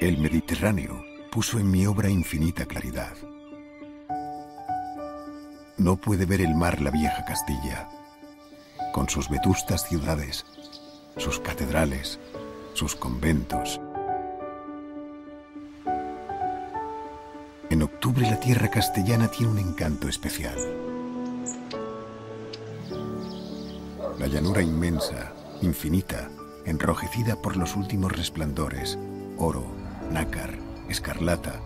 El Mediterráneo puso en mi obra infinita claridad. No puede ver el mar la vieja Castilla, con sus vetustas ciudades, sus catedrales, sus conventos. En octubre la tierra castellana tiene un encanto especial. La llanura inmensa, infinita, enrojecida por los últimos resplandores, oro, nácar, escarlata,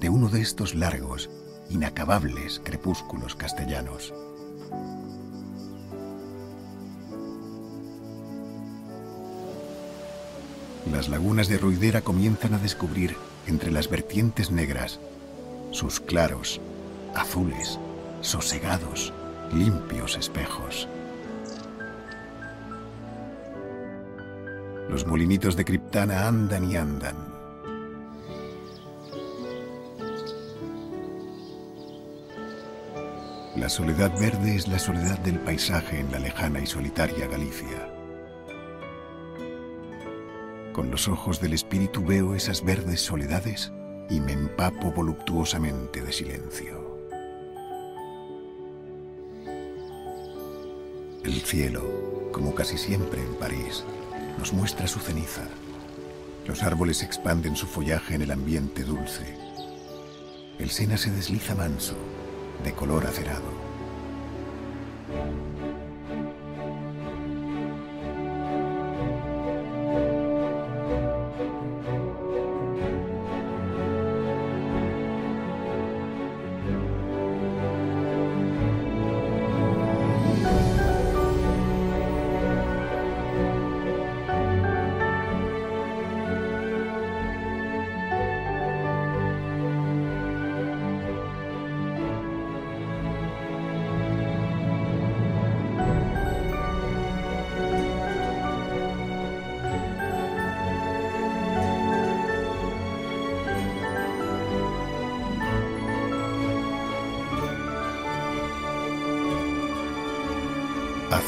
de uno de estos largos, inacabables crepúsculos castellanos. Las lagunas de Ruidera comienzan a descubrir, entre las vertientes negras, sus claros, azules, sosegados, limpios espejos. Los molinitos de Criptana andan y andan. La soledad verde es la soledad del paisaje en la lejana y solitaria Galicia. Con los ojos del espíritu veo esas verdes soledades y me empapo voluptuosamente de silencio. El cielo, como casi siempre en París, nos muestra su ceniza. Los árboles expanden su follaje en el ambiente dulce. El Sena se desliza manso, de color acerado.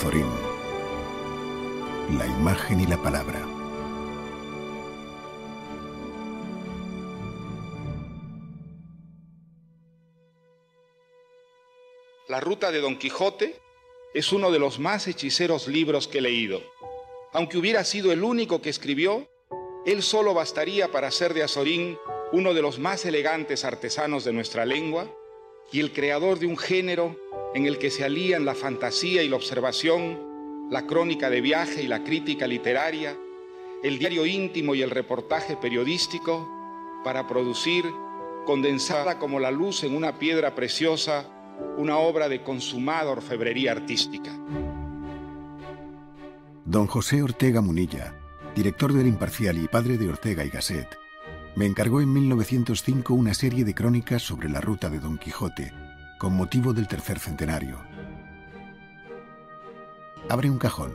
Azorín. La imagen y la palabra. La ruta de Don Quijote es uno de los más hechiceros libros que he leído. Aunque hubiera sido el único que escribió, él solo bastaría para hacer de Azorín uno de los más elegantes artesanos de nuestra lengua y el creador de un género en el que se alían la fantasía y la observación, la crónica de viaje y la crítica literaria, el diario íntimo y el reportaje periodístico, para producir, condensada como la luz en una piedra preciosa, una obra de consumada orfebrería artística. Don José Ortega Munilla, director del Imparcial y padre de Ortega y Gasset, me encargó en 1905 una serie de crónicas sobre la ruta de Don Quijote, con motivo del tercer centenario. Abre un cajón,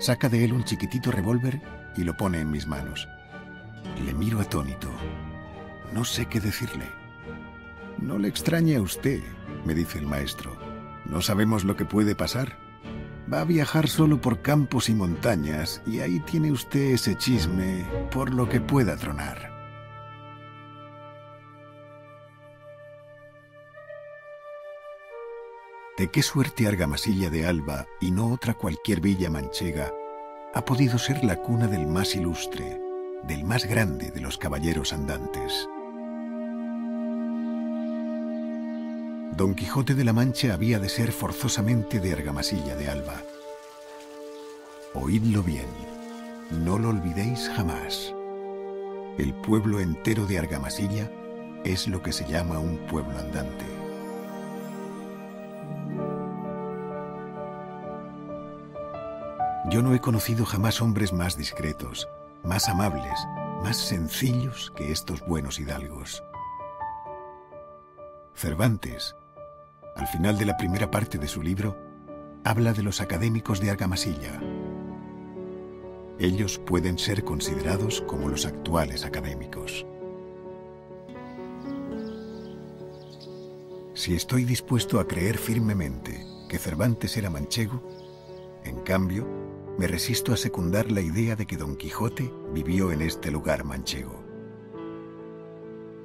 saca de él un chiquitito revólver y lo pone en mis manos. Le miro atónito. No sé qué decirle. No le extrañe a usted, me dice el maestro. No sabemos lo que puede pasar. Va a viajar solo por campos y montañas y ahí tiene usted ese chisme por lo que pueda tronar. De qué suerte Argamasilla de Alba y no otra cualquier villa manchega ha podido ser la cuna del más ilustre, del más grande de los caballeros andantes. Don Quijote de la Mancha había de ser forzosamente de Argamasilla de Alba. Oídlo bien, no lo olvidéis jamás. El pueblo entero de Argamasilla es lo que se llama un pueblo andante. Yo no he conocido jamás hombres más discretos, más amables, más sencillos que estos buenos hidalgos. Cervantes, al final de la primera parte de su libro, habla de los académicos de Argamasilla. Ellos pueden ser considerados como los actuales académicos. Si estoy dispuesto a creer firmemente que Cervantes era manchego, en cambio, me resisto a secundar la idea de que Don Quijote vivió en este lugar manchego.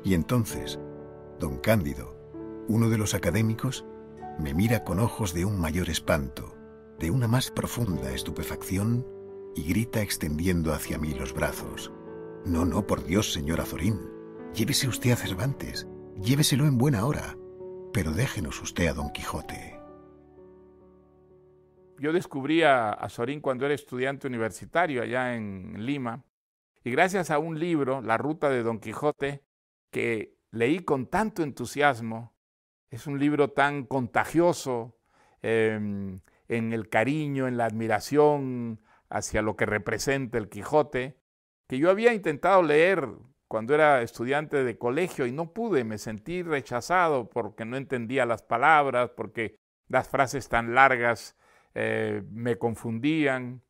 Y entonces, don Cándido, uno de los académicos, me mira con ojos de un mayor espanto, de una más profunda estupefacción, y grita extendiendo hacia mí los brazos. No, no, por Dios, señor Azorín. Llévese usted a Cervantes, lléveselo en buena hora, pero déjenos usted a Don Quijote. Yo descubrí a Azorín cuando era estudiante universitario allá en Lima, y gracias a un libro, La Ruta de Don Quijote, que leí con tanto entusiasmo, es un libro tan contagioso em, en el cariño, en la admiración hacia lo que representa el Quijote, que yo había intentado leer cuando era estudiante de colegio y no pude, me sentí rechazado porque no entendía las palabras, porque las frases tan largas eh, me confundían.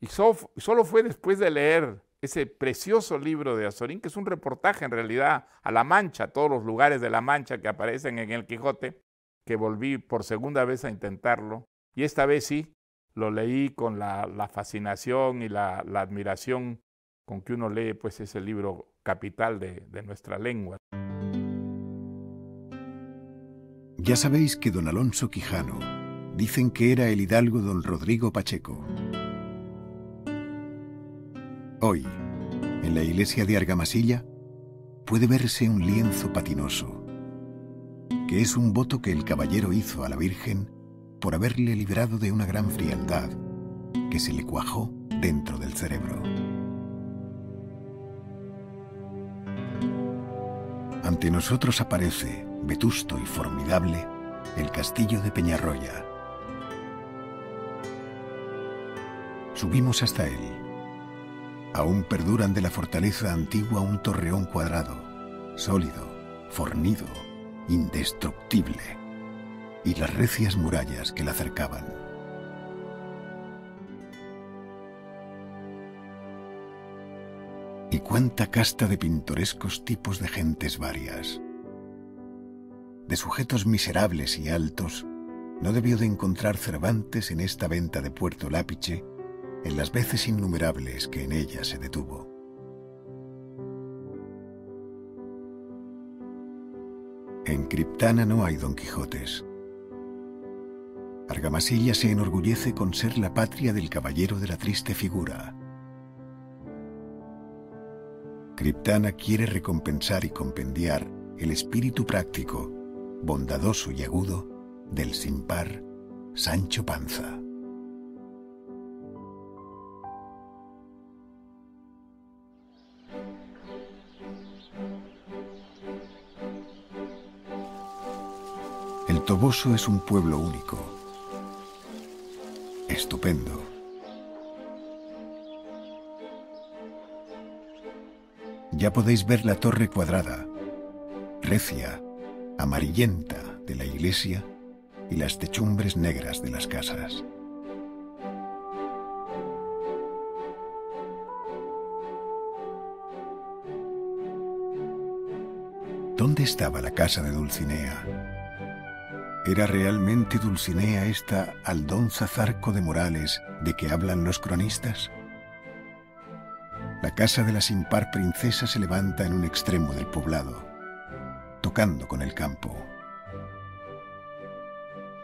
Y solo fue después de leer ese precioso libro de Azorín, que es un reportaje en realidad a La Mancha, todos los lugares de La Mancha que aparecen en el Quijote, que volví por segunda vez a intentarlo. Y esta vez sí, lo leí con la, fascinación y la, admiración con que uno lee pues ese libro capital de nuestra lengua. Ya sabéis que don Alonso Quijano dicen que era el hidalgo don Rodrigo Pacheco. Hoy, en la iglesia de Argamasilla, puede verse un lienzo patinoso, que es un voto que el caballero hizo a la Virgen por haberle librado de una gran frialdad que se le cuajó dentro del cerebro. Ante nosotros aparece, vetusto y formidable, el castillo de Peñarroya. Subimos hasta él Aún perduran de la fortaleza antigua un torreón cuadrado, sólido, fornido, indestructible, y las recias murallas que la cercaban. Y cuánta casta de pintorescos tipos de gentes varias. De sujetos miserables y altos, no debió de encontrar Cervantes en esta venta de Puerto Lápiche en las veces innumerables que en ella se detuvo. En Criptana no hay Don Quijotes. Argamasilla se enorgullece con ser la patria del caballero de la triste figura. Criptana quiere recompensar y compendiar el espíritu práctico, bondadoso y agudo del sin par Sancho Panza. Toboso es un pueblo único. Estupendo. Ya podéis ver la torre cuadrada, recia, amarillenta de la iglesia y las techumbres negras de las casas. ¿Dónde estaba la casa de Dulcinea? ¿Era realmente Dulcinea esta Aldonza Zarco de Morales de que hablan los cronistas? La casa de la sin par princesa se levanta en un extremo del poblado, tocando con el campo.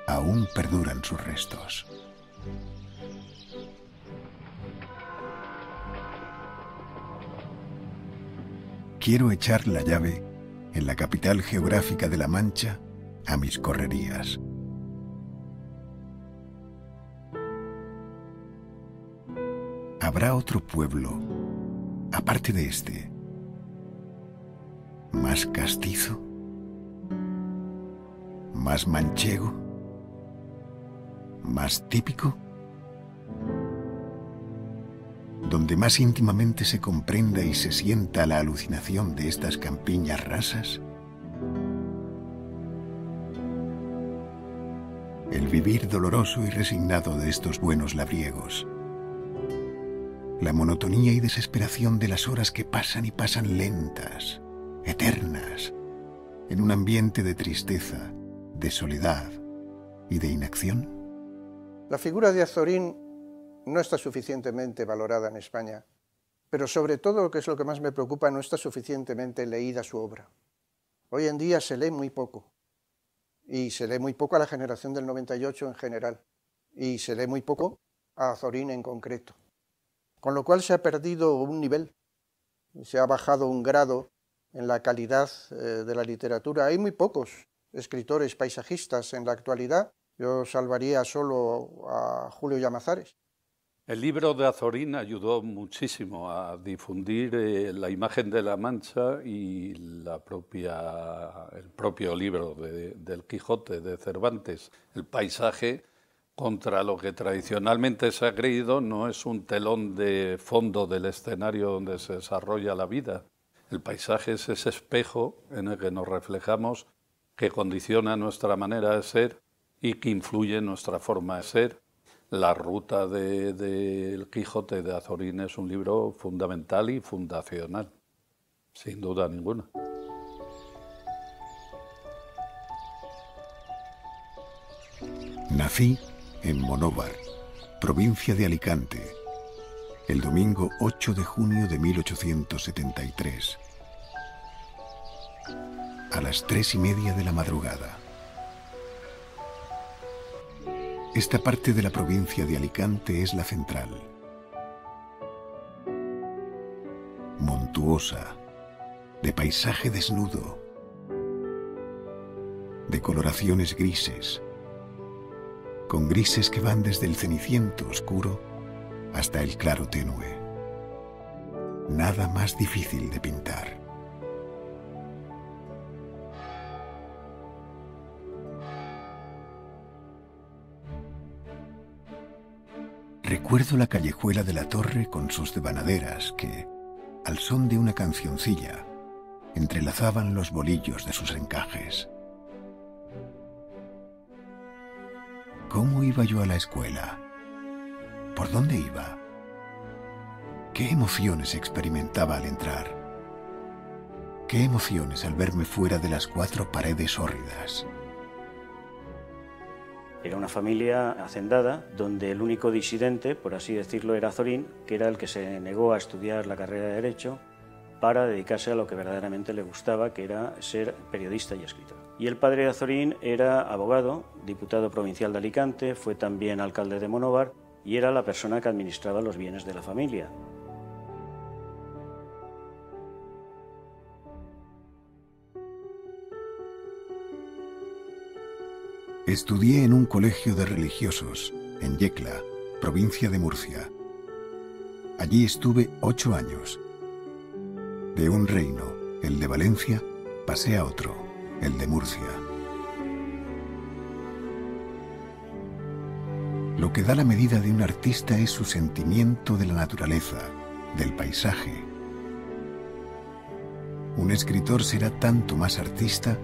Aún perduran sus restos. Quiero echar la llave en la capital geográfica de La Mancha a mis correrías. ¿Habrá otro pueblo, aparte de este, más castizo, más manchego, más típico? donde más íntimamente se comprenda y se sienta la alucinación de estas campiñas rasas? Vivir doloroso y resignado de estos buenos labriegos. La monotonía y desesperación de las horas que pasan y pasan lentas, eternas, en un ambiente de tristeza, de soledad y de inacción. La figura de Azorín no está suficientemente valorada en España pero sobre todo, que es lo que más me preocupa, no está suficientemente leída su obra. Hoy en día se lee muy poco, y se lee muy poco a la generación del 98 en general, y se lee muy poco a Azorín en concreto. Con lo cual se ha perdido un nivel, se ha bajado un grado en la calidad eh, de la literatura. Hay muy pocos escritores paisajistas en la actualidad. Yo salvaría solo a Julio Llamazares. El libro de Azorín ayudó muchísimo a difundir eh, la imagen de la Mancha y el propio libro del Quijote de Cervantes. El paisaje contra lo que tradicionalmente se ha creído no es un telón de fondo del escenario donde se desarrolla la vida. El paisaje es ese espejo en el que nos reflejamos que condiciona nuestra manera de ser y que influye en nuestra forma de ser. La ruta del de, Quijote de Azorín es un libro fundamental y fundacional, sin duda ninguna. Nací en Monóvar, provincia de Alicante, el domingo 8 de junio de 1873, a las tres y media de la madrugada. Esta parte de la provincia de Alicante es la central. Montuosa, de paisaje desnudo, de coloraciones grises, con grises que van desde el ceniciento oscuro hasta el claro tenue. Nada más difícil de pintar. Recuerdo la callejuela de la torre con sus devanaderas que, al son de una cancioncilla, entrelazaban los bolillos de sus encajes. ¿Cómo iba yo a la escuela? ¿Por dónde iba? ¿Qué emociones experimentaba al entrar? ¿Qué emociones al verme fuera de las cuatro paredes hórridas? Era una familia hacendada donde el único disidente, por así decirlo, era Zorín, que era el que se negó a estudiar la carrera de Derecho para dedicarse a lo que verdaderamente le gustaba, que era ser periodista y escritor. Y el padre de Azorín era abogado, diputado provincial de Alicante, fue también alcalde de Monóvar y era la persona que administraba los bienes de la familia. Estudié en un colegio de religiosos, en Yecla, provincia de Murcia. Allí estuve ocho años. De un reino, el de Valencia, pasé a otro, el de Murcia. Lo que da la medida de un artista es su sentimiento de la naturaleza, del paisaje. Un escritor será tanto más artista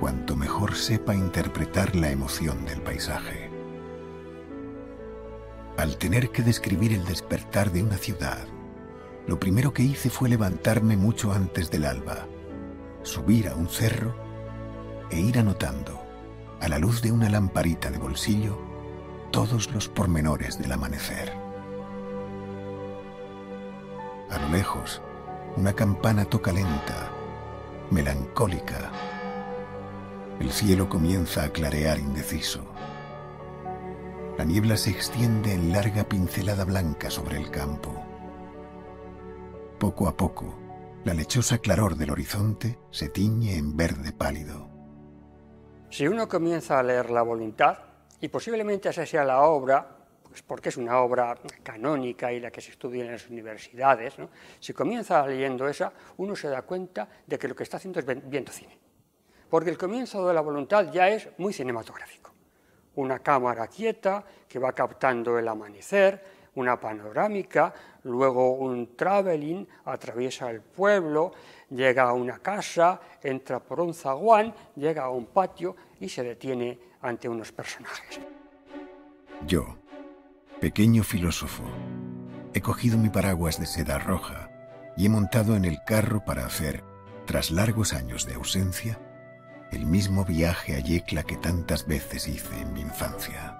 cuanto mejor sepa interpretar la emoción del paisaje. Al tener que describir el despertar de una ciudad, lo primero que hice fue levantarme mucho antes del alba, subir a un cerro e ir anotando, a la luz de una lamparita de bolsillo, todos los pormenores del amanecer. A lo lejos, una campana toca lenta, melancólica, el cielo comienza a clarear indeciso. La niebla se extiende en larga pincelada blanca sobre el campo. Poco a poco, la lechosa claror del horizonte se tiñe en verde pálido. Si uno comienza a leer la voluntad, y posiblemente esa sea la obra, pues porque es una obra canónica y la que se estudia en las universidades, si comienza leyendo esa, uno se da cuenta de que lo que está haciendo es viendo cine porque el comienzo de la voluntad ya es muy cinematográfico. Una cámara quieta que va captando el amanecer, una panorámica, luego un traveling, atraviesa el pueblo, llega a una casa, entra por un zaguán, llega a un patio y se detiene ante unos personajes. Yo, pequeño filósofo, he cogido mi paraguas de seda roja y he montado en el carro para hacer, tras largos años de ausencia, el mismo viaje a Yecla que tantas veces hice en mi infancia.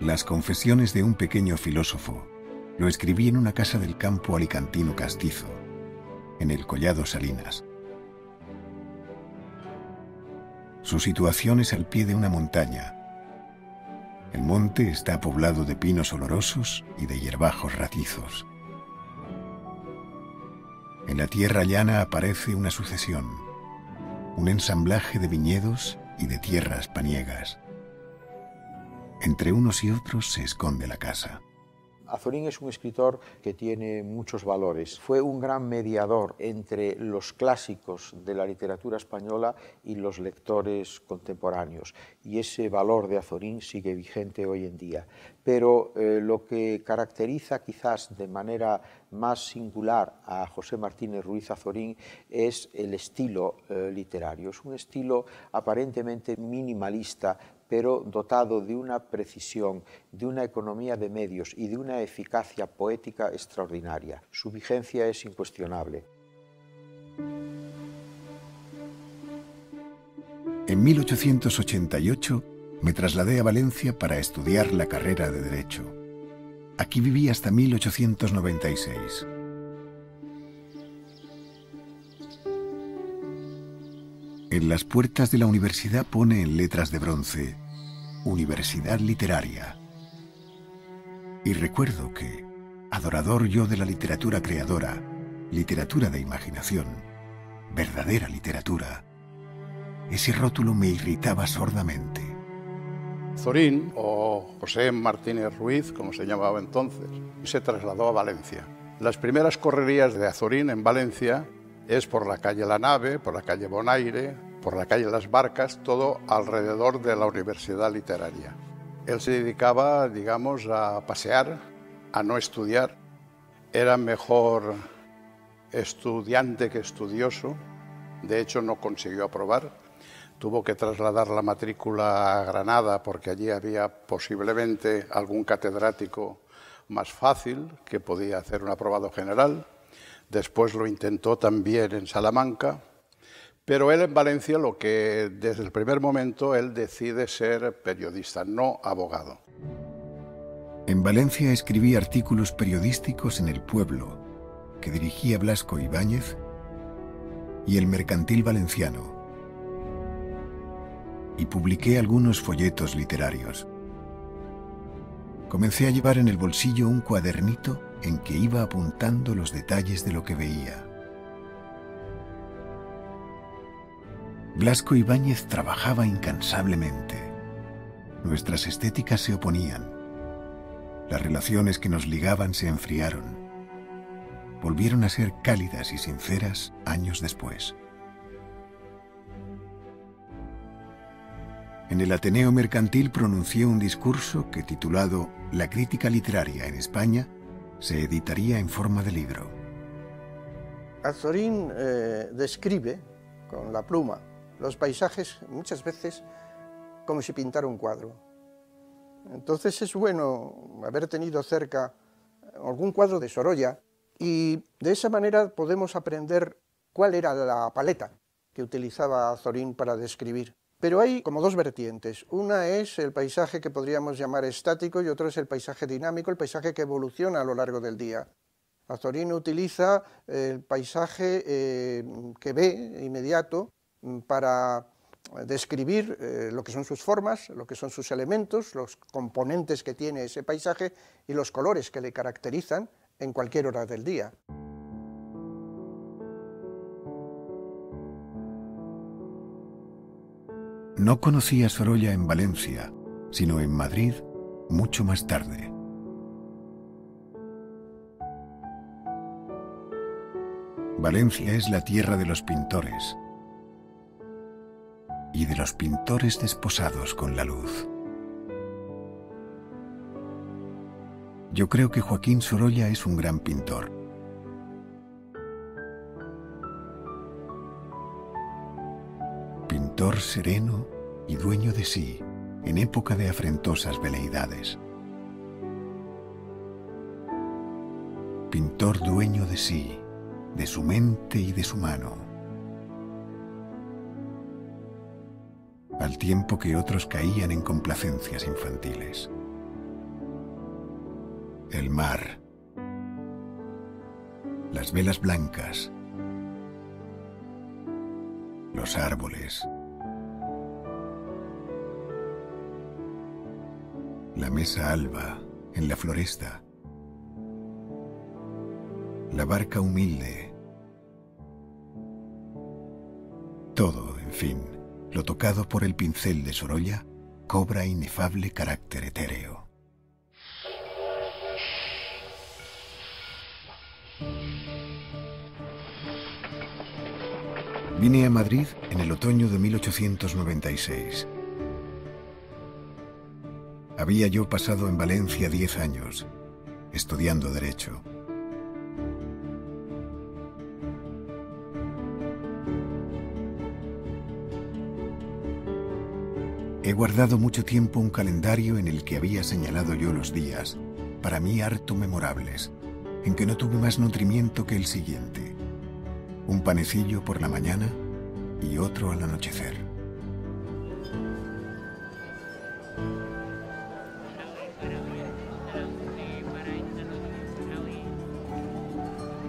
Las confesiones de un pequeño filósofo lo escribí en una casa del campo alicantino castizo, en el Collado Salinas. Su situación es al pie de una montaña. El monte está poblado de pinos olorosos y de hierbajos ratizos. En la tierra llana aparece una sucesión, un ensamblaje de viñedos y de tierras paniegas. Entre unos y otros se esconde la casa. Azorín es un escritor que tiene muchos valores. Fue un gran mediador entre los clásicos de la literatura española y los lectores contemporáneos. Y ese valor de Azorín sigue vigente hoy en día. Pero eh, lo que caracteriza quizás de manera más singular a José Martínez Ruiz Azorín es el estilo eh, literario. Es un estilo aparentemente minimalista, pero dotado de una precisión, de una economía de medios y de una eficacia poética extraordinaria. Su vigencia es incuestionable. En 1888 me trasladé a Valencia para estudiar la carrera de Derecho. Aquí viví hasta 1896. En las puertas de la universidad pone en letras de bronce Universidad Literaria. Y recuerdo que, adorador yo de la literatura creadora, literatura de imaginación, verdadera literatura, ese rótulo me irritaba sordamente. Zorín, o José Martínez Ruiz, como se llamaba entonces, se trasladó a Valencia. Las primeras correrías de Azorín en Valencia es por la calle La Nave, por la calle Bonaire, por la calle Las Barcas, todo alrededor de la Universidad Literaria. Él se dedicaba, digamos, a pasear, a no estudiar. Era mejor estudiante que estudioso. De hecho, no consiguió aprobar. Tuvo que trasladar la matrícula a Granada porque allí había posiblemente algún catedrático más fácil que podía hacer un aprobado general. Después lo intentó también en Salamanca, pero él en Valencia lo que desde el primer momento él decide ser periodista, no abogado. En Valencia escribí artículos periodísticos en El Pueblo, que dirigía Blasco Ibáñez, y El Mercantil Valenciano, y publiqué algunos folletos literarios. Comencé a llevar en el bolsillo un cuadernito en que iba apuntando los detalles de lo que veía. Blasco Ibáñez trabajaba incansablemente. Nuestras estéticas se oponían. Las relaciones que nos ligaban se enfriaron. Volvieron a ser cálidas y sinceras años después. En el Ateneo Mercantil pronuncié un discurso que titulado La crítica literaria en España se editaría en forma de libro. Azorín eh, describe con la pluma los paisajes muchas veces como si pintara un cuadro. Entonces es bueno haber tenido cerca algún cuadro de Sorolla y de esa manera podemos aprender cuál era la paleta que utilizaba Azorín para describir. Pero hay como dos vertientes. Una es el paisaje que podríamos llamar estático y otro es el paisaje dinámico, el paisaje que evoluciona a lo largo del día. Azorín utiliza el paisaje eh, que ve inmediato para describir eh, lo que son sus formas, lo que son sus elementos, los componentes que tiene ese paisaje y los colores que le caracterizan en cualquier hora del día. No conocía Sorolla en Valencia, sino en Madrid mucho más tarde. Valencia es la tierra de los pintores y de los pintores desposados con la luz. Yo creo que Joaquín Sorolla es un gran pintor. Pintor sereno y dueño de sí en época de afrentosas veleidades. Pintor dueño de sí, de su mente y de su mano. Al tiempo que otros caían en complacencias infantiles. el mar, las velas blancas, los árboles, la mesa alba en la floresta, la barca humilde, todo, en fin, lo tocado por el pincel de Sorolla, cobra inefable carácter etéreo. Vine a Madrid en el otoño de 1896. Había yo pasado en Valencia diez años, estudiando Derecho. He guardado mucho tiempo un calendario en el que había señalado yo los días, para mí harto memorables, en que no tuve más nutrimiento que el siguiente. Un panecillo por la mañana y otro al anochecer.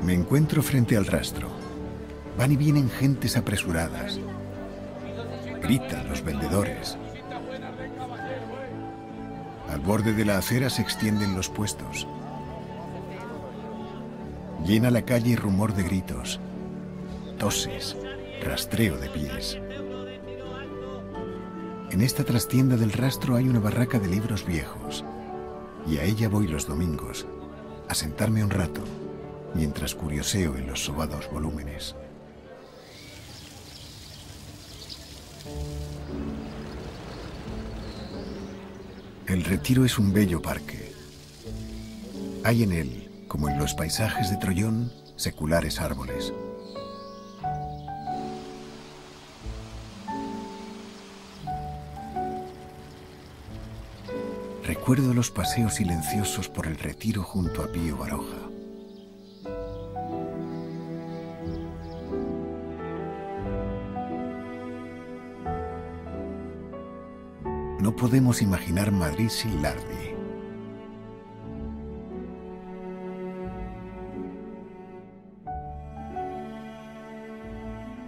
Me encuentro frente al rastro. Van y vienen gentes apresuradas. Gritan los vendedores. Borde de la acera se extienden los puestos. Llena la calle rumor de gritos, toses, rastreo de pies. En esta trastienda del rastro hay una barraca de libros viejos, y a ella voy los domingos, a sentarme un rato, mientras curioseo en los sobados volúmenes. El retiro es un bello parque. Hay en él, como en los paisajes de Troyón, seculares árboles. Recuerdo los paseos silenciosos por el retiro junto a Pío Baroja. Podemos imaginar Madrid sin Lardi.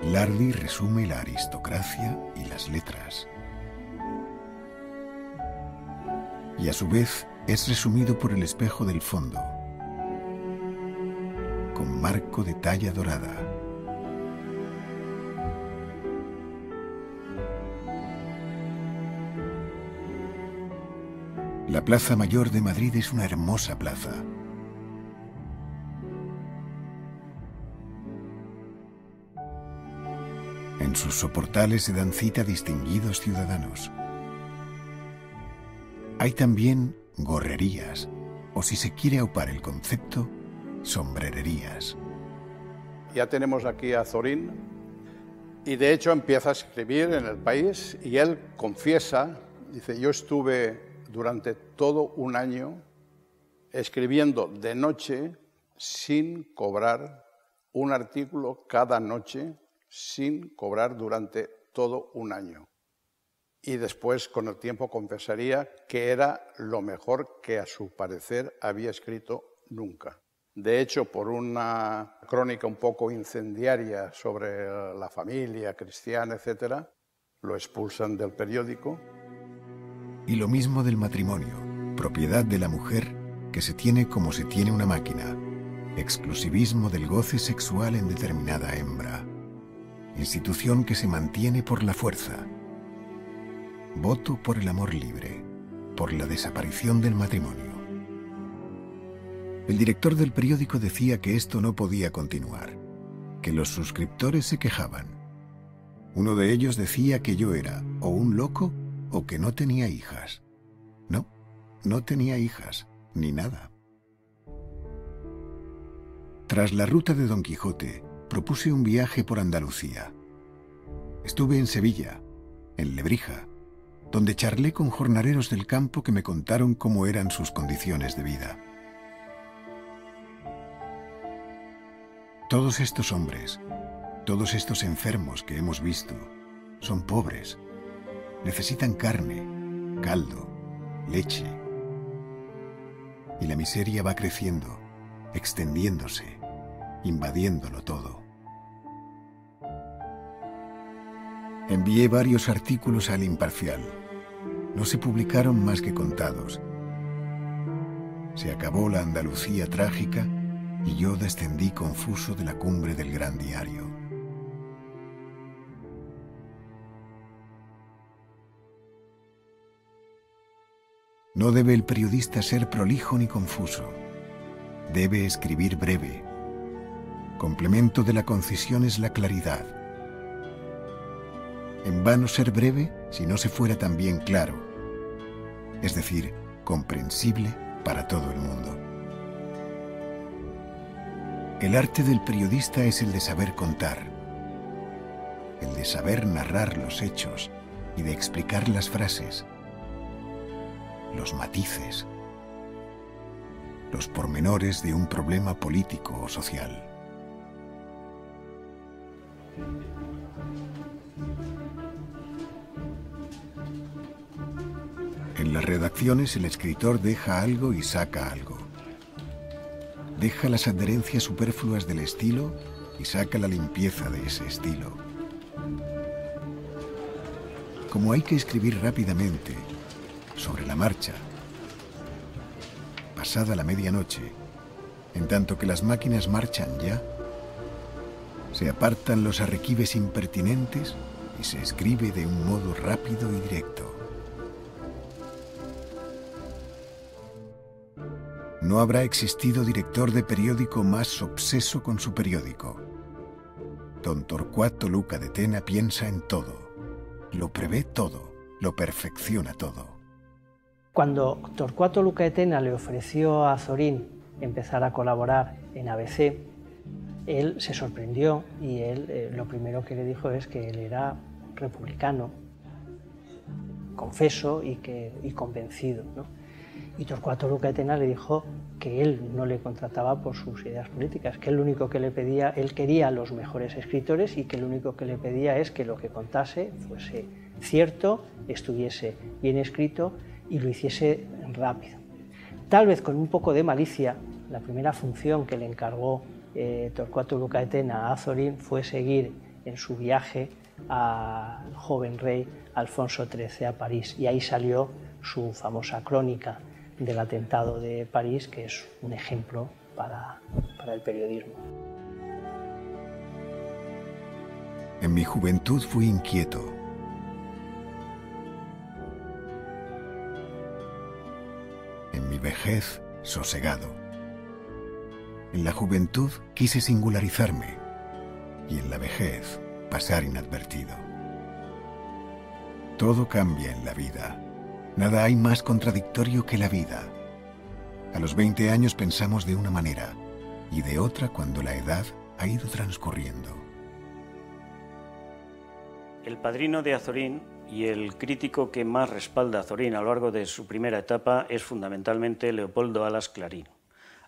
Lardi resume la aristocracia y las letras. Y a su vez es resumido por el espejo del fondo, con marco de talla dorada. La Plaza Mayor de Madrid es una hermosa plaza. En sus soportales se dan cita distinguidos ciudadanos. Hay también gorrerías, o si se quiere aupar el concepto, sombrererías. Ya tenemos aquí a Zorín y de hecho empieza a escribir en el país y él confiesa, dice, yo estuve durante todo un año escribiendo de noche sin cobrar un artículo cada noche, sin cobrar durante todo un año. Y después, con el tiempo, confesaría que era lo mejor que a su parecer había escrito nunca. De hecho, por una crónica un poco incendiaria sobre la familia cristiana, etc., lo expulsan del periódico y lo mismo del matrimonio, propiedad de la mujer que se tiene como se tiene una máquina, exclusivismo del goce sexual en determinada hembra, institución que se mantiene por la fuerza, voto por el amor libre, por la desaparición del matrimonio. El director del periódico decía que esto no podía continuar, que los suscriptores se quejaban. Uno de ellos decía que yo era o un loco o que no tenía hijas. No, no tenía hijas, ni nada. Tras la ruta de Don Quijote, propuse un viaje por Andalucía. Estuve en Sevilla, en Lebrija, donde charlé con jornaleros del campo que me contaron cómo eran sus condiciones de vida. Todos estos hombres, todos estos enfermos que hemos visto, son pobres, necesitan carne, caldo, leche. y la miseria va creciendo, extendiéndose, invadiéndolo todo. Envié varios artículos al imparcial. No se publicaron más que contados. Se acabó la Andalucía trágica y yo descendí confuso de la cumbre del gran diario. No debe el periodista ser prolijo ni confuso. Debe escribir breve. Complemento de la concisión es la claridad. En vano ser breve si no se fuera también claro, es decir, comprensible para todo el mundo. El arte del periodista es el de saber contar, el de saber narrar los hechos y de explicar las frases los matices, los pormenores de un problema político o social. En las redacciones el escritor deja algo y saca algo. Deja las adherencias superfluas del estilo y saca la limpieza de ese estilo. Como hay que escribir rápidamente sobre la marcha, pasada la medianoche, en tanto que las máquinas marchan ya, se apartan los arrequibes impertinentes y se escribe de un modo rápido y directo. No habrá existido director de periódico más obseso con su periódico. Don Torcuato Luca de Tena piensa en todo, lo prevé todo, lo perfecciona todo. Cuando Torcuato Lucaetena le ofreció a Zorín empezar a colaborar en ABC, él se sorprendió y él eh, lo primero que le dijo es que él era republicano, confeso y, que, y convencido. Y Torcuato Lucaetena le dijo que él no le contrataba por sus ideas políticas, que lo único que le pedía, él quería los mejores escritores y que lo único que le pedía es que lo que contase fuese cierto, estuviese bien escrito y lo hiciese rápido. Tal vez con un poco de malicia, la primera función que le encargó eh, Torcuato Lucaetena a Azorín fue seguir en su viaje al joven rey Alfonso XIII a París y ahí salió su famosa crónica del atentado de París, que es un ejemplo para, para el periodismo. En mi juventud fui inquieto, vejez sosegado. En la juventud quise singularizarme y en la vejez pasar inadvertido. Todo cambia en la vida. Nada hay más contradictorio que la vida. A los 20 años pensamos de una manera y de otra cuando la edad ha ido transcurriendo. El padrino de Azorín y el crítico que más respalda a Azorín a lo largo de su primera etapa es fundamentalmente Leopoldo Alas Clarín.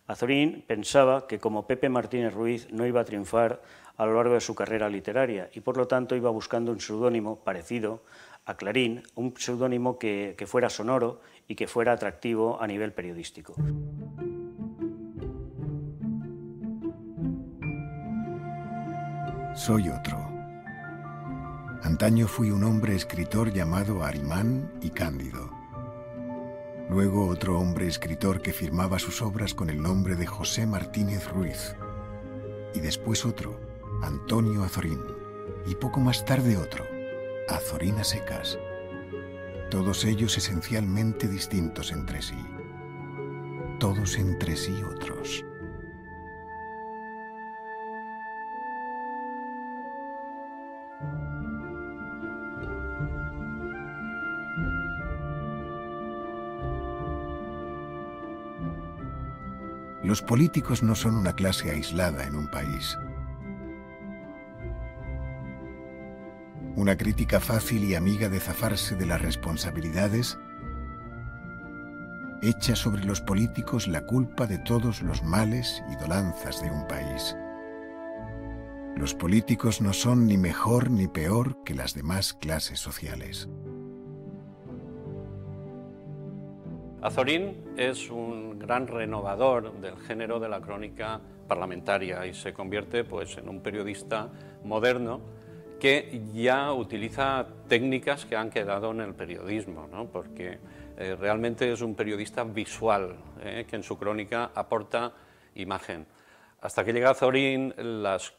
Azorín pensaba que como Pepe Martínez Ruiz no iba a triunfar a lo largo de su carrera literaria y por lo tanto iba buscando un seudónimo parecido a Clarín, un seudónimo que, que fuera sonoro y que fuera atractivo a nivel periodístico. Soy otro Antaño fui un hombre escritor llamado Arimán y Cándido. Luego otro hombre escritor que firmaba sus obras con el nombre de José Martínez Ruiz. Y después otro, Antonio Azorín. Y poco más tarde otro, Azorina Secas. Todos ellos esencialmente distintos entre sí. Todos entre sí otros. Los políticos no son una clase aislada en un país. Una crítica fácil y amiga de zafarse de las responsabilidades echa sobre los políticos la culpa de todos los males y dolanzas de un país. Los políticos no son ni mejor ni peor que las demás clases sociales. Azorín es un gran renovador del género de la crónica parlamentaria y se convierte pues, en un periodista moderno que ya utiliza técnicas que han quedado en el periodismo, ¿no? porque eh, realmente es un periodista visual, eh, que en su crónica aporta imagen. Hasta que llega Azorín, las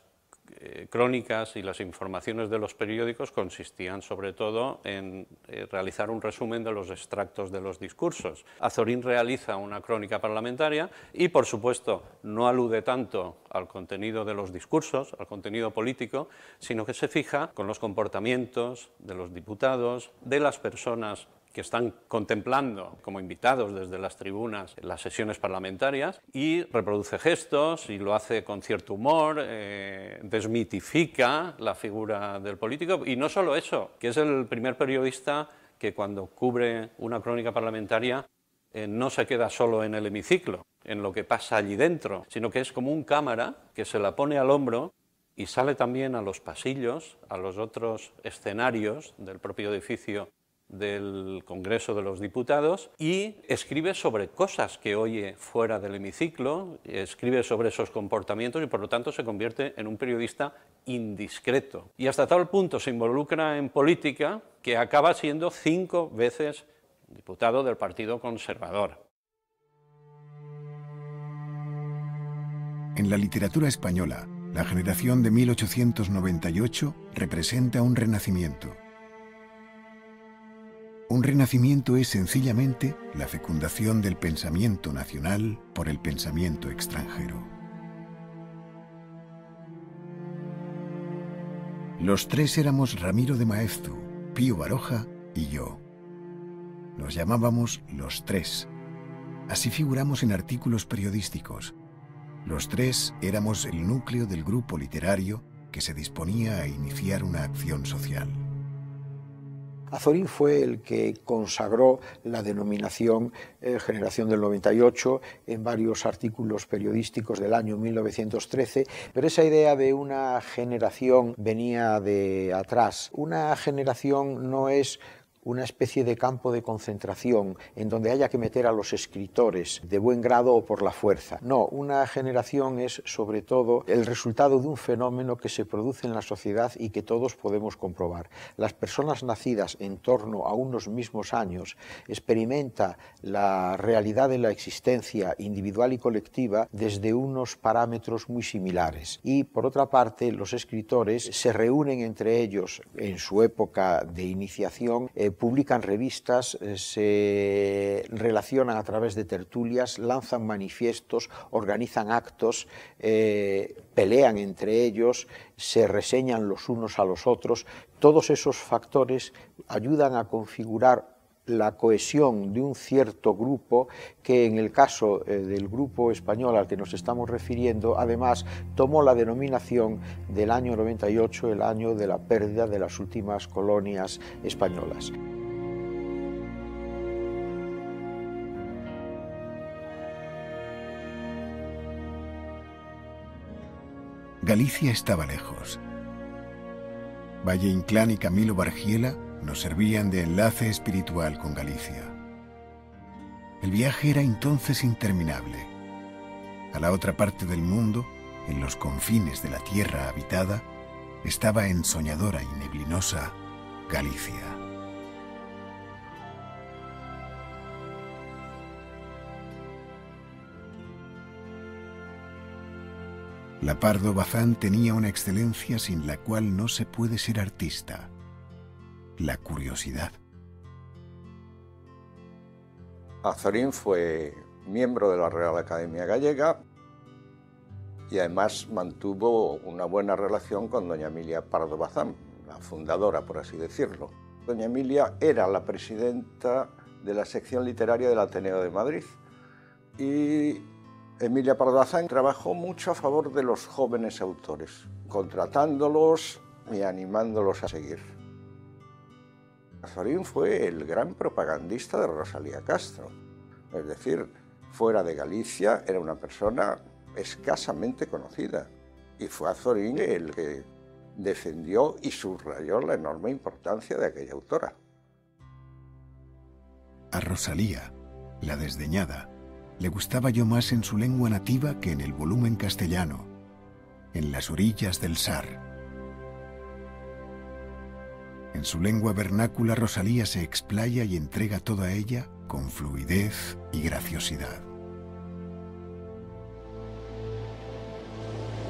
eh, crónicas y las informaciones de los periódicos consistían sobre todo en eh, realizar un resumen de los extractos de los discursos. Azorín realiza una crónica parlamentaria y, por supuesto, no alude tanto al contenido de los discursos, al contenido político, sino que se fija con los comportamientos de los diputados, de las personas que están contemplando como invitados desde las tribunas las sesiones parlamentarias y reproduce gestos y lo hace con cierto humor, eh, desmitifica la figura del político. Y no solo eso, que es el primer periodista que cuando cubre una crónica parlamentaria eh, no se queda solo en el hemiciclo, en lo que pasa allí dentro, sino que es como un cámara que se la pone al hombro y sale también a los pasillos, a los otros escenarios del propio edificio del Congreso de los Diputados y escribe sobre cosas que oye fuera del hemiciclo, escribe sobre esos comportamientos y por lo tanto se convierte en un periodista indiscreto. Y hasta tal punto se involucra en política que acaba siendo cinco veces diputado del Partido Conservador. En la literatura española, la generación de 1898 representa un renacimiento un renacimiento es sencillamente la fecundación del pensamiento nacional por el pensamiento extranjero. Los tres éramos Ramiro de Maeztu, Pío Baroja y yo. Nos llamábamos Los Tres. Así figuramos en artículos periodísticos. Los tres éramos el núcleo del grupo literario que se disponía a iniciar una acción social. Azorín fue el que consagró la denominación eh, Generación del 98 en varios artículos periodísticos del año 1913, pero esa idea de una generación venía de atrás. Una generación no es una especie de campo de concentración en donde haya que meter a los escritores de buen grado o por la fuerza. No, una generación es sobre todo el resultado de un fenómeno que se produce en la sociedad y que todos podemos comprobar. Las personas nacidas en torno a unos mismos años experimenta la realidad de la existencia individual y colectiva desde unos parámetros muy similares. Y por otra parte, los escritores se reúnen entre ellos en su época de iniciación eh, publican revistas, eh, se relacionan a través de tertulias, lanzan manifiestos, organizan actos, eh, pelean entre ellos, se reseñan los unos a los otros. Todos esos factores ayudan a configurar la cohesión de un cierto grupo que en el caso eh, del grupo español al que nos estamos refiriendo, además tomó la denominación del año 98, el año de la pérdida de las últimas colonias españolas. Galicia estaba lejos. Valle Inclán y Camilo Bargiela nos servían de enlace espiritual con Galicia. El viaje era entonces interminable. A la otra parte del mundo, en los confines de la tierra habitada, estaba ensoñadora y neblinosa Galicia. La Pardo Bazán tenía una excelencia sin la cual no se puede ser artista la curiosidad. Azorín fue miembro de la Real Academia Gallega y además mantuvo una buena relación con doña Emilia Pardo Bazán, la fundadora, por así decirlo. Doña Emilia era la presidenta de la sección literaria del Ateneo de Madrid y Emilia Pardo Bazán trabajó mucho a favor de los jóvenes autores, contratándolos y animándolos a seguir. Azorín fue el gran propagandista de Rosalía Castro. Es decir, fuera de Galicia era una persona escasamente conocida. Y fue Azorín el que defendió y subrayó la enorme importancia de aquella autora. A Rosalía, la desdeñada, le gustaba yo más en su lengua nativa que en el volumen castellano, en las orillas del Sar. En su lengua vernácula Rosalía se explaya y entrega toda ella con fluidez y graciosidad.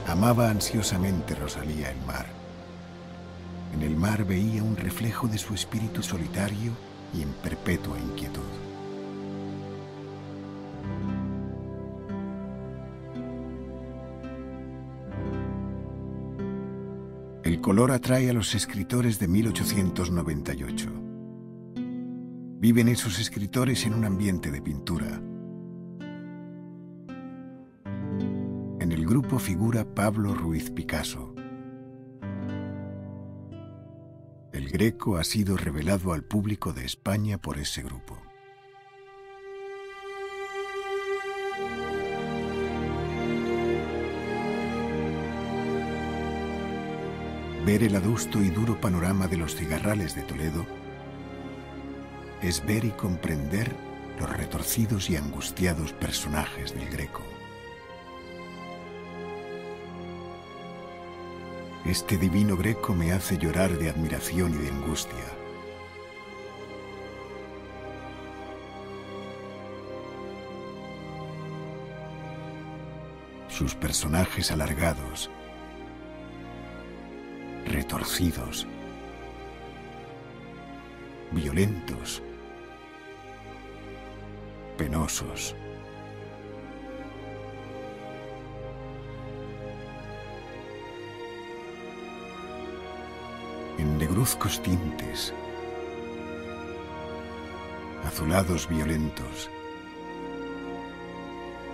Amaba ansiosamente Rosalía el mar. En el mar veía un reflejo de su espíritu solitario y en perpetua inquietud. El color atrae a los escritores de 1898. Viven esos escritores en un ambiente de pintura. En el grupo figura Pablo Ruiz Picasso. El Greco ha sido revelado al público de España por ese grupo. Ver el adusto y duro panorama de los cigarrales de Toledo es ver y comprender los retorcidos y angustiados personajes del Greco. Este divino Greco me hace llorar de admiración y de angustia. Sus personajes alargados, retorcidos, violentos, penosos. En negruzcos tintes, azulados violentos,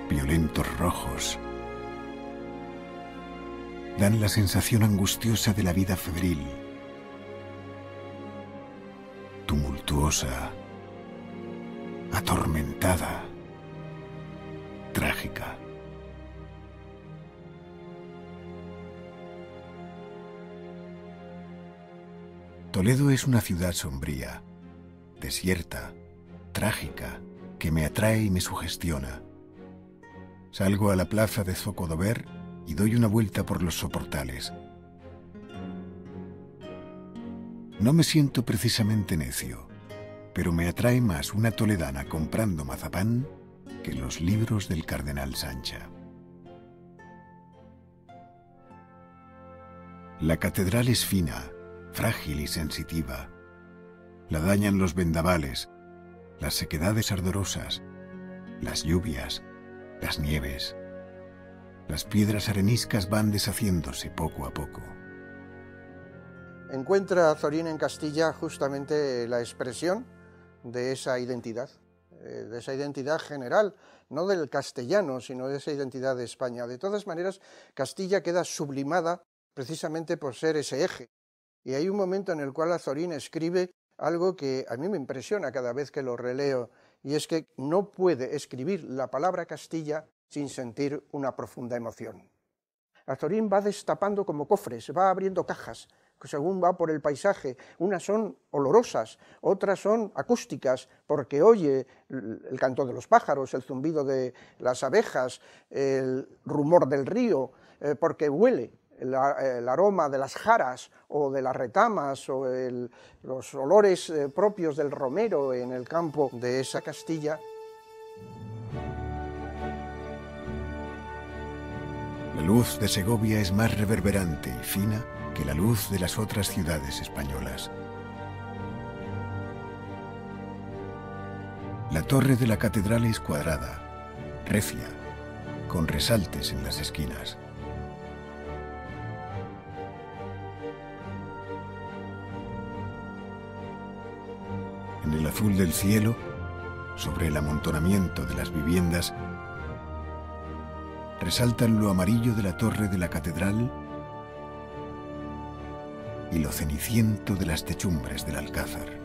violentos rojos, dan la sensación angustiosa de la vida febril, tumultuosa, atormentada, trágica. Toledo es una ciudad sombría, desierta, trágica, que me atrae y me sugestiona. Salgo a la plaza de Zocodover y doy una vuelta por los soportales. No me siento precisamente necio, pero me atrae más una toledana comprando mazapán que los libros del cardenal Sancha. La catedral es fina, frágil y sensitiva. La dañan los vendavales, las sequedades ardorosas, las lluvias, las nieves. Las piedras areniscas van deshaciéndose poco a poco. Encuentra Zorín en Castilla justamente la expresión de esa identidad, eh, de esa identidad general, no del castellano, sino de esa identidad de España. De todas maneras, Castilla queda sublimada precisamente por ser ese eje. Y hay un momento en el cual Azorín escribe algo que a mí me impresiona cada vez que lo releo, y es que no puede escribir la palabra Castilla sin sentir una profunda emoción. Azorín va destapando como cofres, va abriendo cajas, según va por el paisaje. Unas son olorosas, otras son acústicas, porque oye el canto de los pájaros, el zumbido de las abejas, el rumor del río, eh, porque huele el, aroma de las jaras o de las retamas o los olores eh, propios del romero en el campo de esa Castilla. La luz de Segovia es más reverberante y fina que la luz de las otras ciudades españolas. La torre de la catedral es cuadrada, recia, con resaltes en las esquinas. En el azul del cielo, sobre el amontonamiento de las viviendas, resaltan lo amarillo de la torre de la catedral y lo ceniciento de las techumbres del alcázar.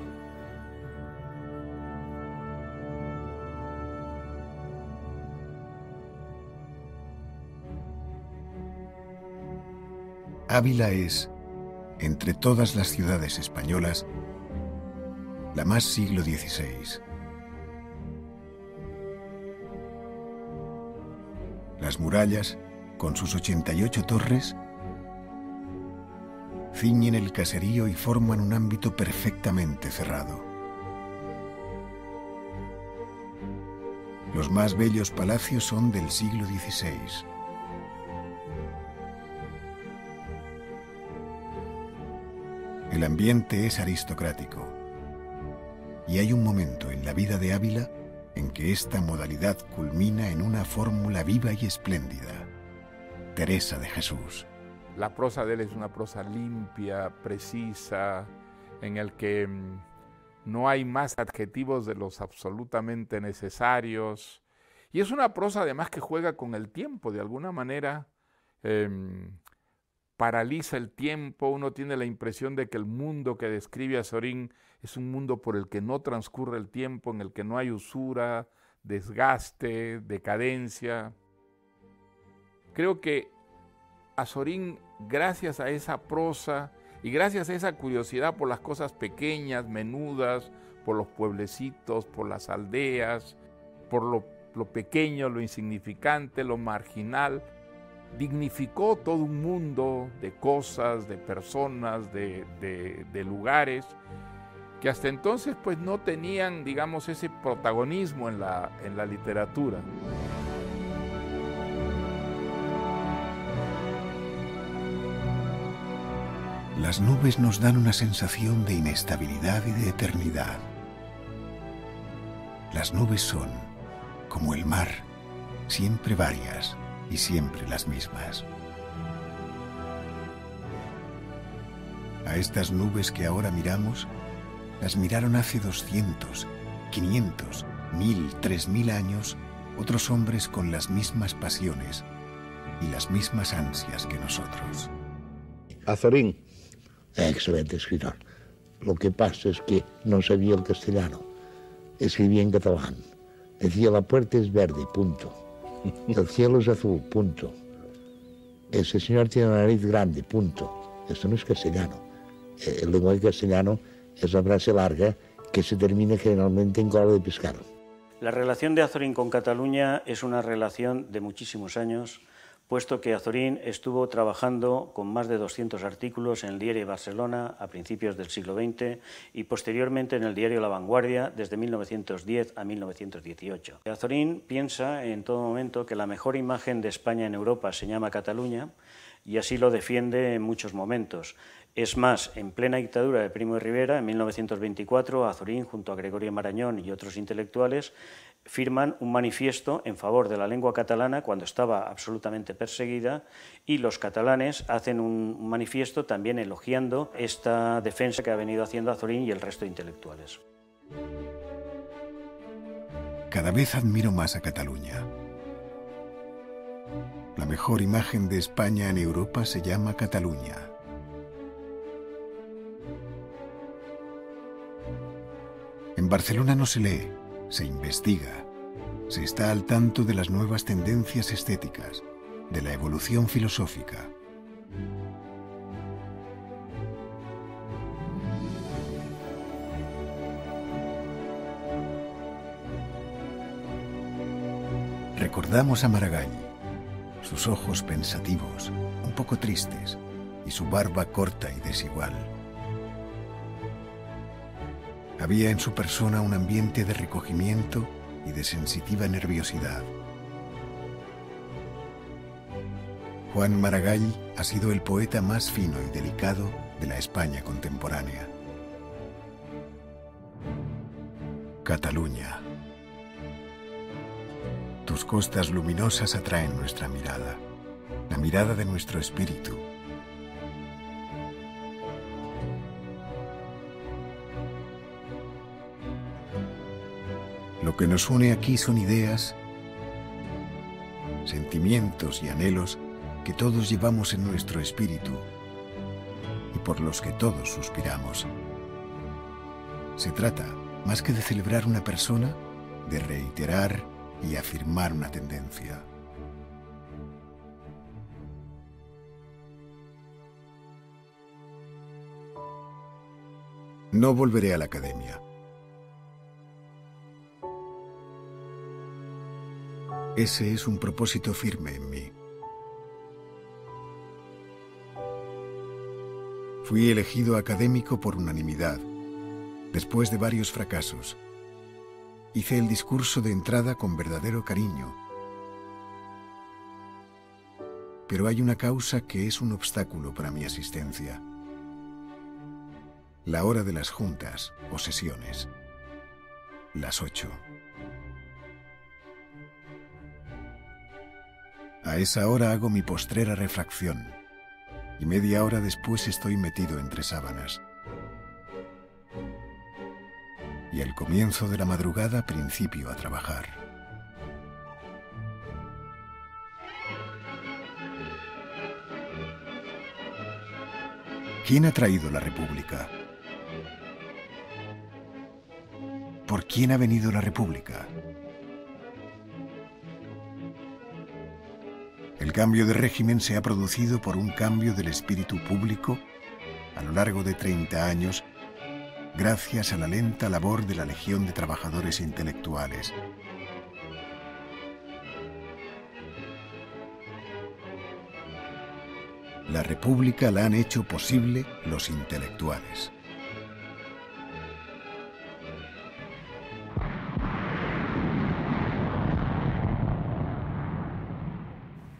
Ávila es, entre todas las ciudades españolas, la más siglo XVI. Las murallas, con sus 88 torres, ciñen el caserío y forman un ámbito perfectamente cerrado. Los más bellos palacios son del siglo XVI. El ambiente es aristocrático y hay un momento en la vida de Ávila en que esta modalidad culmina en una fórmula viva y espléndida. Teresa de Jesús. La prosa de él es una prosa limpia, precisa, en el que mm, no hay más adjetivos de los absolutamente necesarios. Y es una prosa además que juega con el tiempo, de alguna manera em, paraliza el tiempo, uno tiene la impresión de que el mundo que describe a Sorín es un mundo por el que no transcurre el tiempo, en el que no hay usura, desgaste, decadencia. Creo que Azorín, gracias a esa prosa y gracias a esa curiosidad por las cosas pequeñas, menudas, por los pueblecitos, por las aldeas, por lo, pequeño, lo insignificante, lo marginal, dignificó todo un mundo de cosas, de personas, de, de, lugares que hasta entonces pues no tenían, digamos, ese protagonismo en la, en la literatura. Las nubes nos dan una sensación de inestabilidad y de eternidad. Las nubes son, como el mar, siempre varias y siempre las mismas. A estas nubes que ahora miramos, las miraron hace 200, 500, 1000, 3000 años otros hombres con las mismas pasiones y las mismas ansias que nosotros. Azorín excelente escritor. Lo que pasa es que no sabía el castellano. Escribía en catalán. Decía la puerta es verde, punto. El cielo es azul, punto. Ese señor tiene una nariz grande, punto. Esto no es castellano. Eh, el lenguaje castellano es una frase larga que se termina generalmente en cola de pescado. La relación de Azorín con Cataluña es una relación de muchísimos años puesto que Azorín estuvo trabajando con más de 200 artículos en el diario Barcelona a principios del siglo XX y posteriormente en el diario La Vanguardia desde 1910 a 1918. Azorín piensa en todo momento que la mejor imagen de España en Europa se llama Cataluña y así lo defiende en muchos momentos. Es más, en plena dictadura de Primo de Rivera, en 1924, Azorín, junto a Gregorio Marañón y otros intelectuales, firman un manifiesto en favor de la lengua catalana cuando estaba absolutamente perseguida y los catalanes hacen un manifiesto también elogiando esta defensa que ha venido haciendo Azorín y el resto de intelectuales. Cada vez admiro más a Cataluña. La mejor imagen de España en Europa se llama Cataluña. Barcelona no se lee, se investiga, se está al tanto de las nuevas tendencias estéticas, de la evolución filosófica. Recordamos a Maragall, sus ojos pensativos, un poco tristes, y su barba corta y desigual. Había en su persona un ambiente de recogimiento y de sensitiva nerviosidad. Juan Maragall ha sido el poeta más fino y delicado de la España contemporánea. Cataluña. Tus costas luminosas atraen nuestra mirada, la mirada de nuestro espíritu Lo que nos une aquí son ideas, sentimientos y anhelos que todos llevamos en nuestro espíritu y por los que todos suspiramos. Se trata, más que de celebrar una persona, de reiterar y afirmar una tendencia. No volveré a la academia. Ese es un propósito firme en mí. Fui elegido académico por unanimidad, después de varios fracasos. Hice el discurso de entrada con verdadero cariño. Pero hay una causa que es un obstáculo para mi asistencia. La hora de las juntas o sesiones. Las ocho. A esa hora hago mi postrera refracción y media hora después estoy metido entre sábanas. Y al comienzo de la madrugada principio a trabajar. ¿Quién ha traído la República? ¿Por quién ha venido la República? El cambio de régimen se ha producido por un cambio del espíritu público a lo largo de 30 años gracias a la lenta labor de la Legión de Trabajadores Intelectuales. La República la han hecho posible los intelectuales.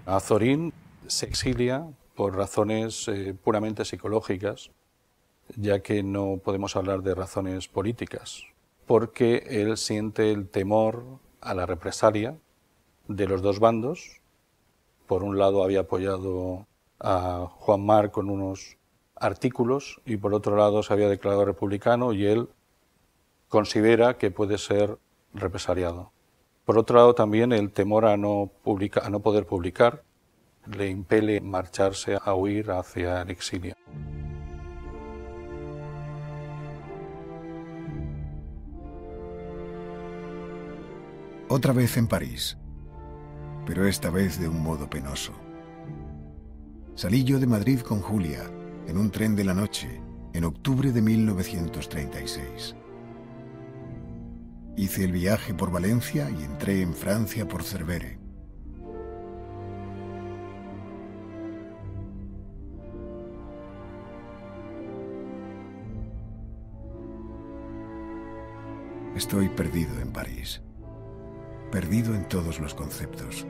Azorín se exilia por razones eh, puramente psicológicas, ya que no podemos hablar de razones políticas, porque él siente el temor a la represalia de los dos bandos. Por un lado había apoyado a Juan Mar con unos artículos y por otro lado se había declarado republicano y él considera que puede ser represaliado. Por otro lado, también el temor a no, poder publicar le impele marcharse a huir hacia el exilio. Otra vez en París, pero esta vez de un modo penoso. Salí yo de Madrid con Julia en un tren de la noche en octubre de 1936. Hice el viaje por Valencia y entré en Francia por Cervere. Estoy perdido en París, perdido en todos los conceptos.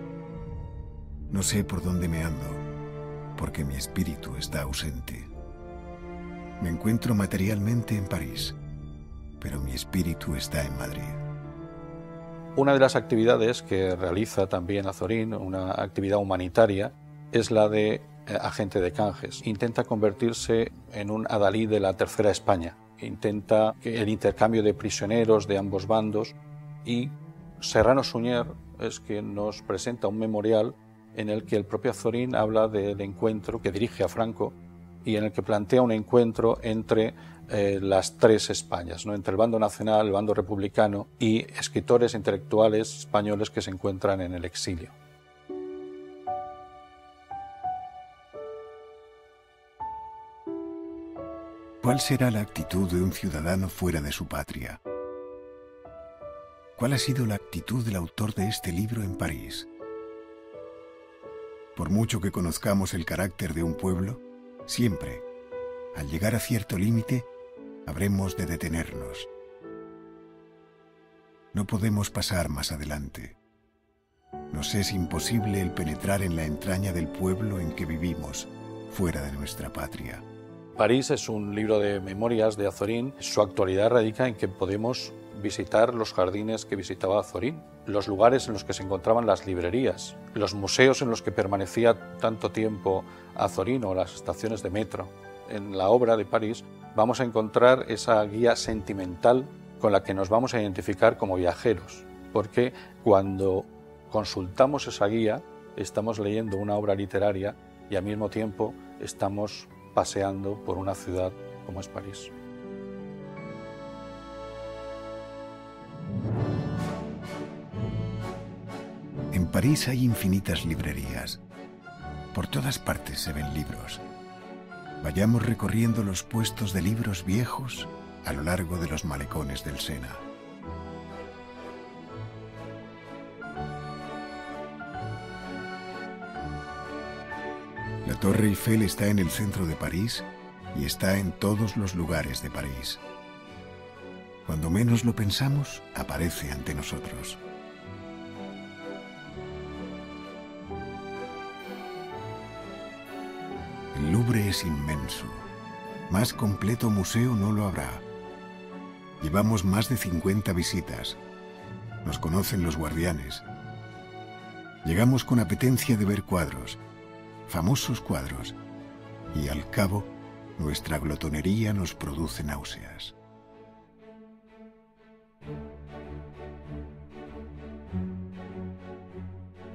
No sé por dónde me ando, porque mi espíritu está ausente. Me encuentro materialmente en París, pero mi espíritu está en Madrid. Una de las actividades que realiza también Azorín, una actividad humanitaria, es la de eh, agente de canjes. Intenta convertirse en un adalí de la Tercera España. Intenta el intercambio de prisioneros de ambos bandos y Serrano Suñer es quien nos presenta un memorial en el que el propio Azorín habla del encuentro que dirige a Franco y en el que plantea un encuentro entre eh, las tres Españas, ¿no? entre el bando nacional, el bando republicano y escritores intelectuales españoles que se encuentran en el exilio. ¿Cuál será la actitud de un ciudadano fuera de su patria? ¿Cuál ha sido la actitud del autor de este libro en París? Por mucho que conozcamos el carácter de un pueblo, siempre, al llegar a cierto límite, habremos de detenernos. No podemos pasar más adelante. Nos es imposible el penetrar en la entraña del pueblo en que vivimos, fuera de nuestra patria. París es un libro de memorias de Azorín. Su actualidad radica en que podemos visitar los jardines que visitaba Azorín, los lugares en los que se encontraban las librerías, los museos en los que permanecía tanto tiempo Azorín o las estaciones de metro. En la obra de París vamos a encontrar esa guía sentimental con la que nos vamos a identificar como viajeros, porque cuando consultamos esa guía estamos leyendo una obra literaria y al mismo tiempo estamos paseando por una ciudad como es París. En París hay infinitas librerías. Por todas partes se ven libros vayamos recorriendo los puestos de libros viejos a lo largo de los malecones del Sena. La Torre Eiffel está en el centro de París y está en todos los lugares de París. Cuando menos lo pensamos, aparece ante nosotros. El Louvre es inmenso. Más completo museo no lo habrá. Llevamos más de 50 visitas. Nos conocen los guardianes. Llegamos con apetencia de ver cuadros, famosos cuadros, y al cabo nuestra glotonería nos produce náuseas.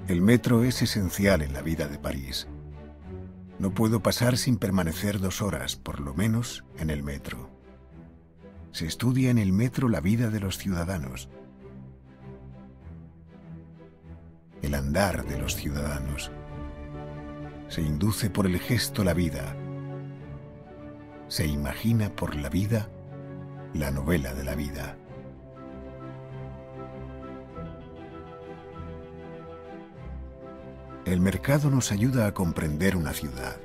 El metro es esencial en la vida de París. No puedo pasar sin permanecer dos horas, por lo menos, en el metro. Se estudia en el metro la vida de los ciudadanos, el andar de los ciudadanos. Se induce por el gesto la vida. Se imagina por la vida la novela de la vida. El mercado nos ayuda a comprender una ciudad.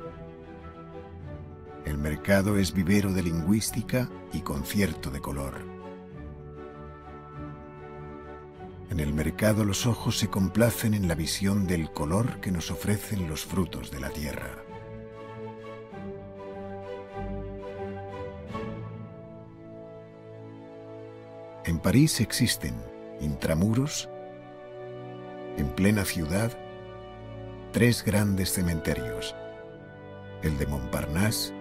El mercado es vivero de lingüística y concierto de color. En el mercado los ojos se complacen en la visión del color que nos ofrecen los frutos de la tierra. En París existen, intramuros, en plena ciudad, tres grandes cementerios, el de Montparnasse,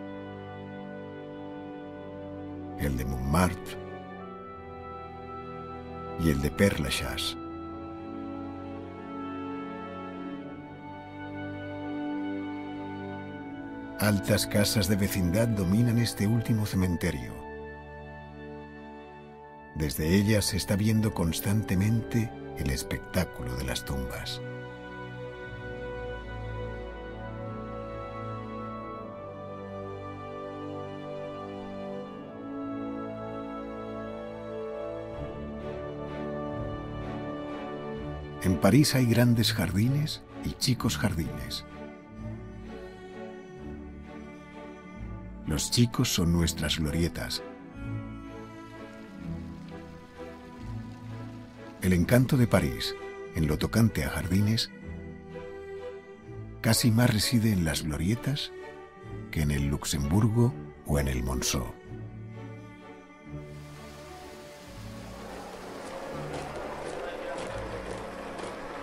el de Montmartre y el de Père Lachaise. Altas casas de vecindad dominan este último cementerio. Desde ellas se está viendo constantemente el espectáculo de las tumbas. En París hay grandes jardines y chicos jardines. Los chicos son nuestras glorietas. El encanto de París, en lo tocante a jardines, casi más reside en las glorietas que en el Luxemburgo o en el Monceau.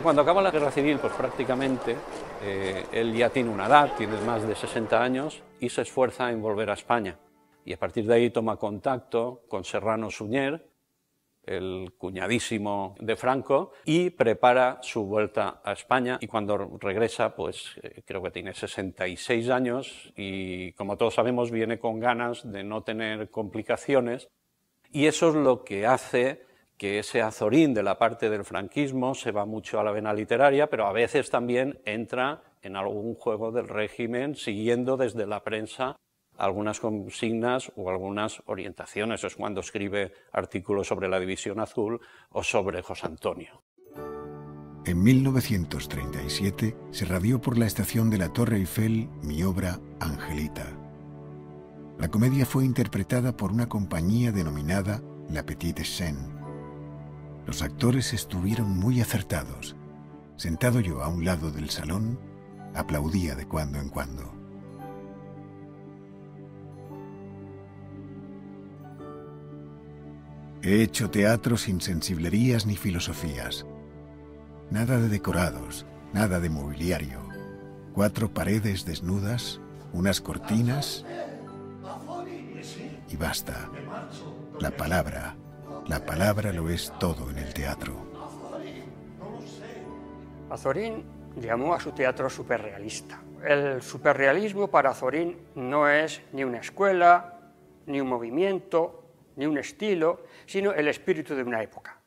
Cuando acaba la guerra civil, pues prácticamente eh, él ya tiene una edad, tiene más de 60 años y se esfuerza en volver a España. Y a partir de ahí toma contacto con Serrano Suñer, el cuñadísimo de Franco, y prepara su vuelta a España. Y cuando regresa, pues eh, creo que tiene 66 años y como todos sabemos viene con ganas de no tener complicaciones. Y eso es lo que hace que ese azorín de la parte del franquismo se va mucho a la vena literaria, pero a veces también entra en algún juego del régimen siguiendo desde la prensa algunas consignas o algunas orientaciones. Es cuando escribe artículos sobre la División Azul o sobre José Antonio. En 1937 se radió por la estación de la Torre Eiffel mi obra Angelita. La comedia fue interpretada por una compañía denominada La Petite Scène los actores estuvieron muy acertados. Sentado yo a un lado del salón, aplaudía de cuando en cuando. He hecho teatro sin sensiblerías ni filosofías. Nada de decorados, nada de mobiliario. Cuatro paredes desnudas, unas cortinas y basta. La palabra, la palabra lo es todo en el teatro. Azorín llamó a su teatro superrealista. El superrealismo para Azorín no es ni una escuela, ni un movimiento, ni un estilo, sino el espíritu de una época.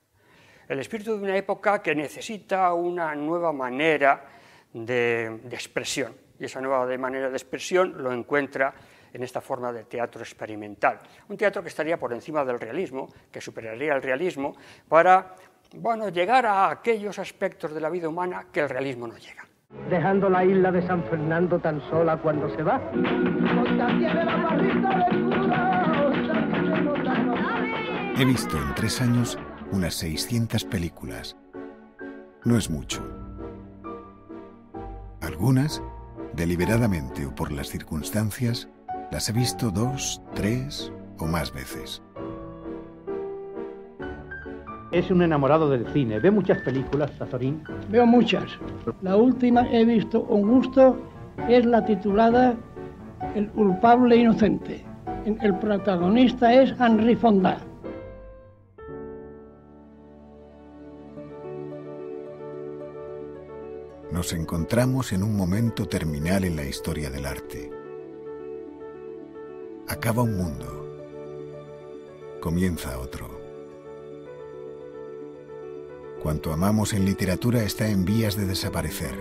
El espíritu de una época que necesita una nueva manera de, expresión. Y esa nueva manera de expresión lo encuentra en esta forma de teatro experimental. Un teatro que estaría por encima del realismo, que superaría el realismo, para bueno, llegar a aquellos aspectos de la vida humana que el realismo no llega. dejando la isla de San Fernando tan sola cuando se va. He visto en tres años unas 600 películas. No es mucho. Algunas, deliberadamente o por las circunstancias, las he visto dos, tres o más veces. Es un enamorado del cine. ¿Ve muchas películas, Azorín? Veo muchas. La última he visto con gusto es la titulada El culpable inocente. El protagonista es Henry Fonda. Nos encontramos en un momento terminal en la historia del arte. Acaba un mundo. Comienza otro. Cuanto amamos en literatura está en vías de desaparecer.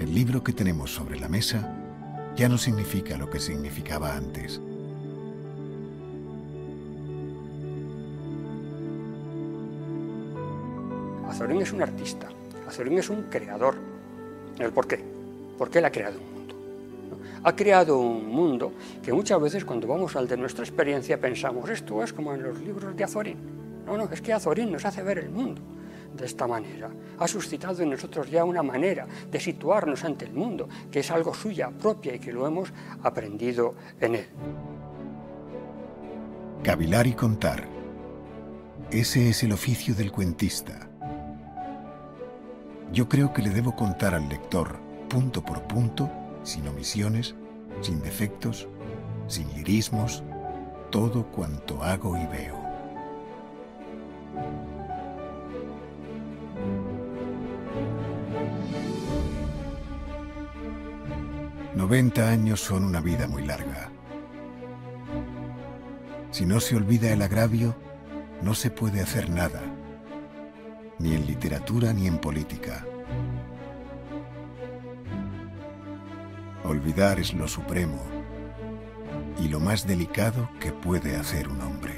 El libro que tenemos sobre la mesa ya no significa lo que significaba antes. Azorín es un artista, Azorín es un creador. ¿El por qué? Porque él ha creado un mundo. Ha creado un mundo que muchas veces cuando vamos al de nuestra experiencia pensamos, esto es como en los libros de Azorín. No, no, es que Azorín nos hace ver el mundo de esta manera. Ha suscitado en nosotros ya una manera de situarnos ante el mundo, que es algo suya propia y que lo hemos aprendido en él. Cavilar y contar. Ese es el oficio del cuentista. Yo creo que le debo contar al lector, punto por punto, sin omisiones, sin defectos, sin lirismos, todo cuanto hago y veo. Noventa años son una vida muy larga. Si no se olvida el agravio, no se puede hacer nada, ni en literatura ni en política. Olvidar es lo supremo y lo más delicado que puede hacer un hombre.